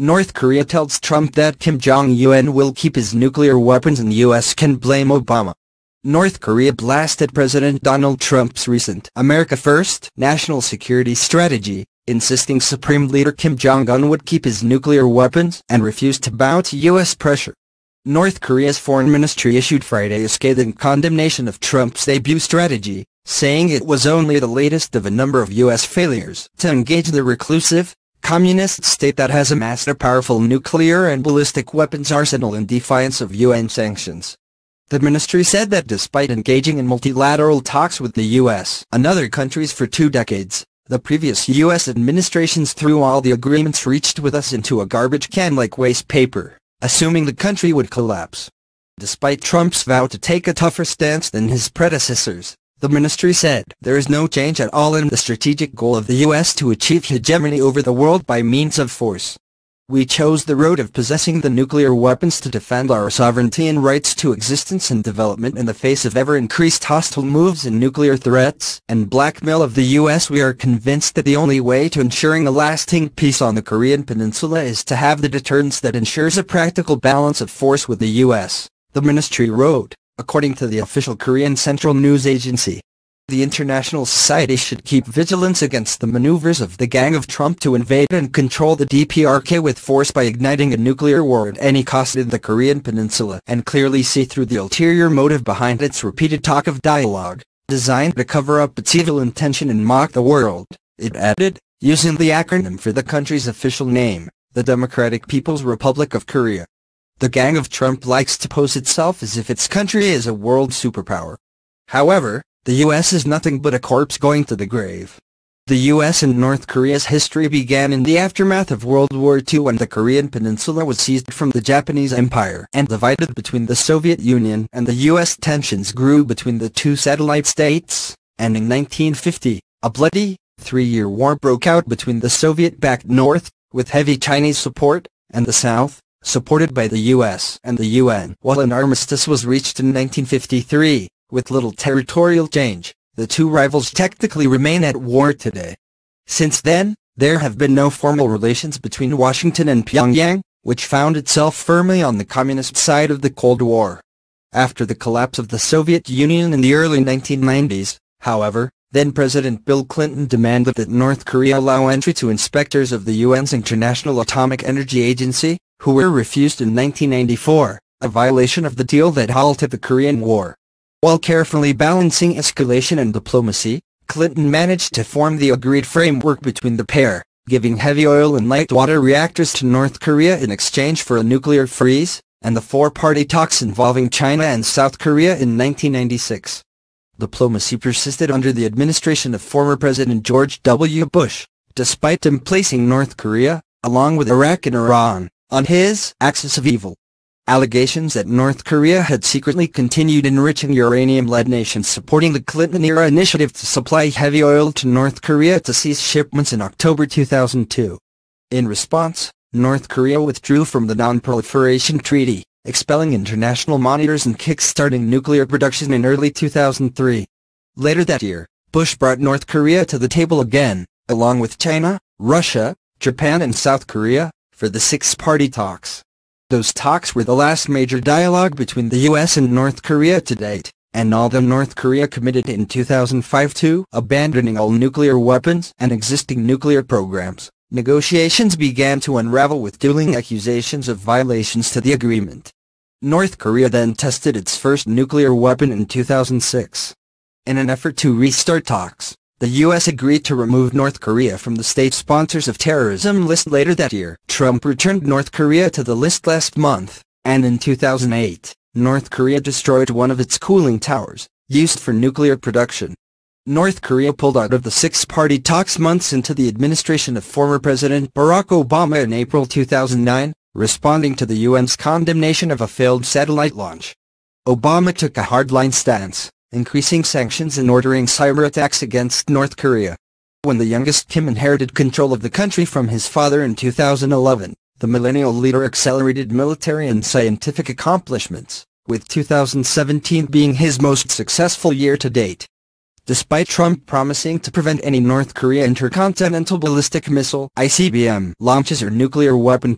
North Korea tells Trump that Kim Jong-un will keep his nuclear weapons and U.S. can blame Obama. North Korea blasted President Donald Trump's recent America First national security strategy, insisting Supreme Leader Kim Jong-un would keep his nuclear weapons and refuse to bow to U.S. pressure. North Korea's foreign ministry issued Friday a scathing condemnation of Trump's debut strategy, saying it was only the latest of a number of U.S. failures to engage the reclusive, communist state that has amassed a powerful nuclear and ballistic weapons arsenal in defiance of UN sanctions. The ministry said that despite engaging in multilateral talks with the U.S. and other countries for two decades, the previous U.S. administrations threw all the agreements reached with us into a garbage can like waste paper, assuming the country would collapse. Despite Trump's vow to take a tougher stance than his predecessors, the ministry said there is no change at all in the strategic goal of the U.S. to achieve hegemony over the world by means of force. We chose the road of possessing the nuclear weapons to defend our sovereignty and rights to existence and development in the face of ever-increased hostile moves and nuclear threats and blackmail of the U.S. We are convinced that the only way to ensuring a lasting peace on the Korean peninsula is to have the deterrence that ensures a practical balance of force with the U.S., the ministry wrote, according to the official Korean Central News Agency. The international society should keep vigilance against the maneuvers of the Gang of Trump to invade and control the DPRK with force by igniting a nuclear war at any cost in the Korean peninsula and clearly see through the ulterior motive behind its repeated talk of dialogue, designed to cover up its evil intention and mock the world, it added, using the acronym for the country's official name, the Democratic People's Republic of Korea. The Gang of Trump likes to pose itself as if its country is a world superpower. However, the U.S. is nothing but a corpse going to the grave. The U.S. and North Korea's history began in the aftermath of World War II when the Korean peninsula was seized from the Japanese Empire and divided between the Soviet Union and the U.S. Tensions grew between the two satellite states, and in 1950, a bloody, three-year war broke out between the Soviet-backed North, with heavy Chinese support, and the South, supported by the U.S. and the UN, while an armistice was reached in 1953. With little territorial change, the two rivals technically remain at war today. Since then, there have been no formal relations between Washington and Pyongyang, which found itself firmly on the communist side of the Cold War. After the collapse of the Soviet Union in the early 1990s, however, then-President Bill Clinton demanded that North Korea allow entry to inspectors of the UN's International Atomic Energy Agency, who were refused in 1994, a violation of the deal that halted the Korean War. While carefully balancing escalation and diplomacy, Clinton managed to form the agreed framework between the pair, giving heavy oil and light water reactors to North Korea in exchange for a nuclear freeze, and the four-party talks involving China and South Korea in 1996. Diplomacy persisted under the administration of former President George W. Bush, despite him placing North Korea, along with Iraq and Iran, on his axis of evil. Allegations that North Korea had secretly continued enriching uranium-led nations supporting the Clinton-era initiative to supply heavy oil to North Korea to cease shipments in October 2002. In response, North Korea withdrew from the Non-Proliferation Treaty, expelling international monitors and kick-starting nuclear production in early 2003. Later that year, Bush brought North Korea to the table again, along with China, Russia, Japan and South Korea, for the six-party talks. Those talks were the last major dialogue between the U.S. and North Korea to date, and although North Korea committed in 2005 to abandoning all nuclear weapons and existing nuclear programs, negotiations began to unravel with dueling accusations of violations to the agreement. North Korea then tested its first nuclear weapon in 2006. In an effort to restart talks, the U.S. agreed to remove North Korea from the state sponsors of terrorism list later that year. Trump returned North Korea to the list last month, and in 2008, North Korea destroyed one of its cooling towers, used for nuclear production. North Korea pulled out of the six-party talks months into the administration of former President Barack Obama in April 2009, responding to the UN's condemnation of a failed satellite launch. Obama took a hardline stance, increasing sanctions and ordering cyber attacks against North Korea. When the youngest Kim inherited control of the country from his father in 2011, the millennial leader accelerated military and scientific accomplishments, with 2017 being his most successful year to date. Despite Trump promising to prevent any North Korea intercontinental ballistic missile ICBM launches or nuclear weapon